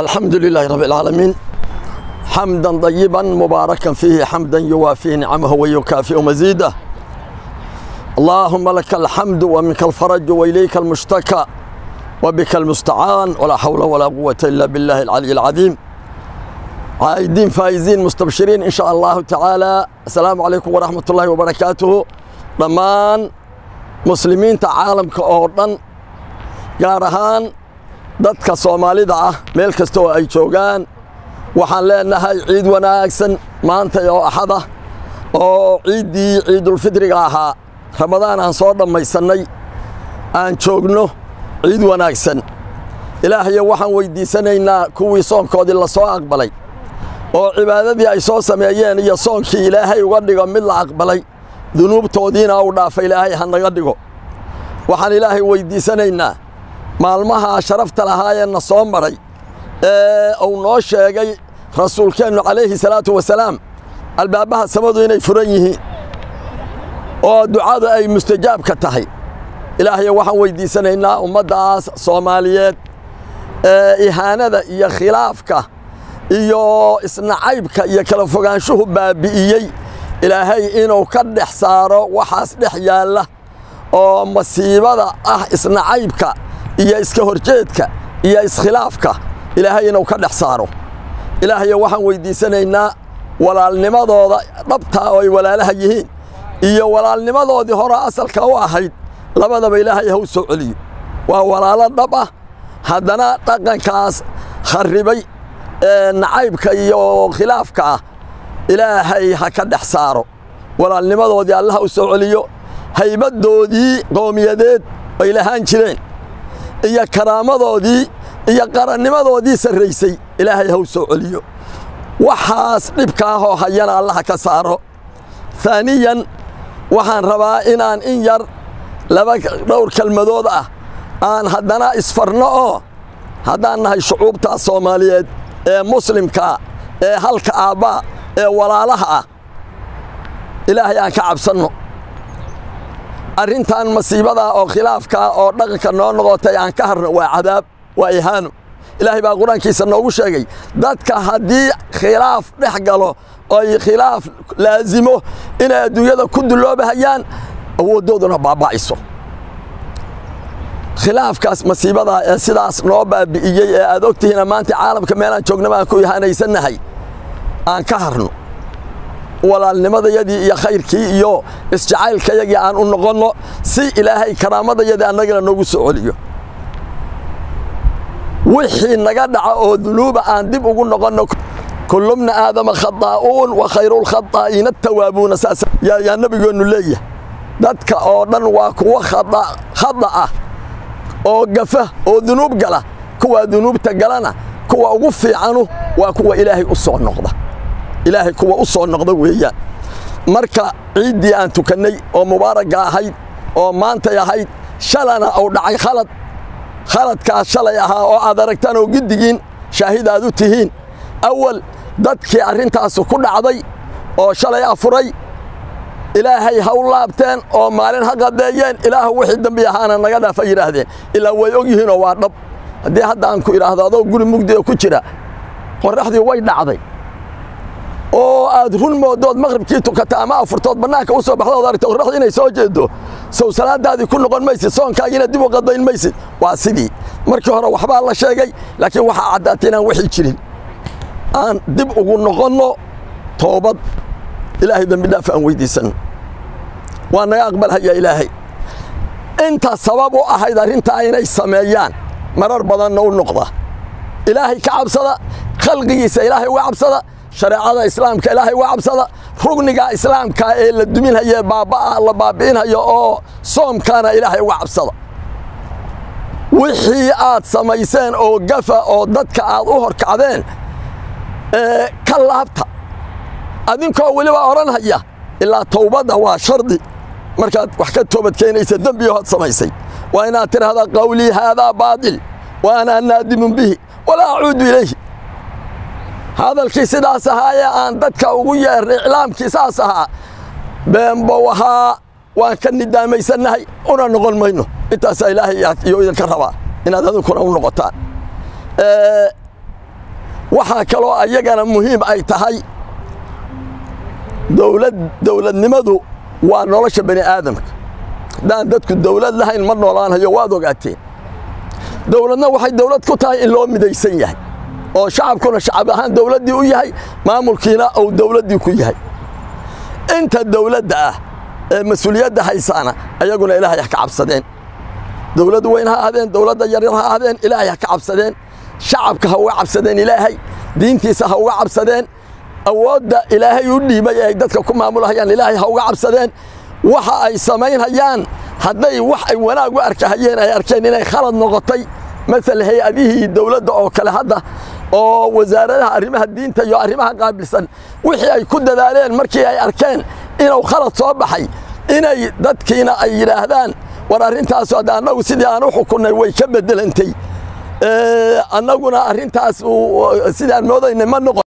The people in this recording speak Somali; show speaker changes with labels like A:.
A: alxamdu lilaahi rabbi alcaalamiin xamdan dayiban mubaarakan fiihi xamdan yuwaafihi nicamahu wayukaafiu masiidah allaahuma laka alxamdu wa minka alfaraju wa ilayka almushtaka wa bika almustacaan walaa xawla walaa quwata ila billahi alcaliy alcadiim caa'idiin faa'iziin mustabshiriin in shaa allahu tacaala assalaamu calaykum waraxmat ullaahi wabarakaatuhu dhammaan muslimiinta caalamka oo dhan gaar ahaan dadka soomaalida ah meel kasta oo ay joogaan waxaan leenahay ciid wanaagsan maanta oo axada oo ciiddii ciidulfidriga ahaa. Ramadaan aan soo dhammaysannay aan joogno ciid wanaagsan. Ilaahayo waxaan weyddiisanaynaa kuwii soonkoodii la soo aqbalay oo cibaadadii ay soo sameeyeen iyo soonkii ilaahay uga dhigo mid la aqbalay dunuubtoodiina uu dhaafa ilaahay ha naga dhigo. Waxaan ilaahay weyddiisanaynaa maalmaha sharafta lahaayeenna soo maray ee uu noo sheegay rasuulkeennu calayhi salaatu wasalaam albaabbaha samadu inay furan yihiin oo ducada ay mustajaabka tahay. Ilaahayo waxaan weyddiisanaynaa ummaddaas soomaaliyeed ee ihaanada iyo khilaafka iyo isnacaybka iyo kala fogaanshuhu baabi'iyey. Ilaahay inuu ka dhex saaro waxaas dhex yaalla oo masiibada ah isnacaybka iyo iska horjeedka iyo iskhilaafka ilaahay inuu ka dhex saaro. Ilaahayo waxaan weyddiisanaynaa walaalnimadooda dhabtaa oo ay walaalaha yihiin iyo walaalnimadoodii hore asalka u ahayd labadaba ilaahay ha u soo celiyo. Waa walaalo dhab ah. Haddana dhaqankaas kharribay nacaybka iyo khilaafka ah ilaahay ha ka dhex saaro. Walaalnimadoodii allaha u soo celiyo haybaddoodii qowmiyadeed ay lahaan jireen iyo karaamadoodii iyo qarannimadoodii sarraysay ilaahay ha u soo celiyo. Waxaas dhibka ahoo hayana allaha ka saaro. Haaniyan waxaan rabaa inaan in yar laba dhowr kelmadood ah aan haddana isfarno oo haddaan nahay shucuubtaa soomaaliyeed ee muslimkaa ee halka aabbaa ee walaalaha ah. Ilaahay aan ka cabsanno arrintan masiibadaa oo khilaafkaa oo dhaqanka noo noqotay aan ka harno waa cadaab waa ihaano ilaahay baa qur'aankiisa noogu sheegay dadka haddii khilaaf dhex galo oy khilaaf laasimo inay adduunyada ku duloobahayaan awooddooduna baaba'ayso. Khilaafkaas masiibadaa ee sidaas noo baabi'iyey ee aad ogtihiina maanta caalamka meelaan joognaba aan ku ihaanaysannahay aan ka harno walaalnimadayadii iyo khayrkii iyo isjacaylkayagii aan u noqonno si ilaahay karaamadayadii annagana noogu soo celiyo. Wixii naga dhaca oo dunuuba aan dib ugu noqonno kullubna aadama khadaa'uun wa khayrulkhadaa'iina tawaabuuna saas. Yaa nebigeennu leeyahay dadka oo dhan waa kuwa khada ah oo gafa oo dunuub gala. Kuwaa dunuubta galana kuwa ugu fiicanu waa kuwa ilaahay u soo noqda ilaahay kuwa u soo noqda weeyaan marka ciiddii aan tukannay oo mubaaragga ahayd oo maantay ahayd shalana uu dhacay khalad. Khaladkaas shalay ahaa oo aad aragtaan oo giddigiin shaahid aad u tihiin. Awal dadkii arrintaasu ku dhacday oo shalay afuray ilaahay ha u laabteen oo maalin ha qadeeyeen ilaahu wixii dembi ahaana naga dhaafa yidhaahdeen ilaa way og yihiinoo waa dhab. Haddii hadda aan ku idhaahdo adoo guri mugdiga ku jira qorraxdii way dhacday aad run moodood maqhribkii tukata ama afurtood bannaanka u soo baxdood aragta qorraxda inay soo jeeddo. Sow salaadaadii ku noqon maysid soonkaagiina dib u qadayn maysid. Waa sidii. Markii hore waxbaa la sheegay laakiin waxaa caddaatay inaan wixii jirin. Aan dib ugu noqonno toobad. Ilaahay dembi dhaaf aan weyddiisanno waa naga aqbalhayaa ilaahay. Inta sabab u ahayd arrintaa inay sameeyaan marar badanna u noqda. Ilaahay ka cabsada khalqigiisa ilaahay uga cabsada shareecada islaamka ilaahay uga cabsada rugniga islaamka ee la duminhaye baabba'a la baabi'inhayo oo soomkaana ilaahay uga cabsada. Wixii aad samayseen oo gafa oo dadka aad u horkacdeen ee ka laabta. Adinkoo weliba odhanhaya ilaa towbadda waa shardi. Markaad wax ka toobad keenaysa dembiyo had samaysay. Waa inaad tidhaahdaa qawlii haadaa baadil wa anaa naadimun bihi walaa acuudu ilayhi hadalkii sidaas ahaa ee aan dadka ugu yeernay iclaamkii saas ahaa beenbow ahaa waan ka nidaamaysannahay una noqon mayno. Intaasaa ilaahay iyo idinka rabaa inaad adinkuna u noqotaan waxaa kaloo ayagana muhiim ay tahay dowlad dowladnimadu waa nolosha bani aadamka. Haddaan dadku dowlad lahayn ma noolaanayo waad ogaateen. Dowladna waxay dowlad ku tahay in loo midaysan yahay oo shacabkuna shacab ahaan dowladdii u yahay maamulkiina uu dowladdii ku yahay. Inta dowladda ah ee mas'uuliyadda haysaana ayaguna ilaahay ha ka cabsadeen. Dowlad weyn ha ahdeen dowladda yaryar ha ahdeen ilaahay ha ka cabsadeen. Shacabka ha uga cabsadeen ilaahay diintiisa ha uga cabsadeen. Awoodda ilaahay u dhiibay ee ay dadka ku maamulahayaan ilaahay ha uga cabsadeen. Waxa ay samaynhayaan hadday wax ay wanaag u arkahayeen ay arkeen inay khalad noqotay. Maala hay'adihii dowladda oo kale hadda oo wasaaradaha arrimaha diinta iyo arrimaha qaabilsan wixii ay ku dadaaleen markii ay arkeen inuu khalad soo baxay inay dadkiina ay yidhaahdaan war arrintaasu hadda annagu sidii aan u xukunnay way ka beddelantay annaguna arrintaas sidaan moodaynay ma noqon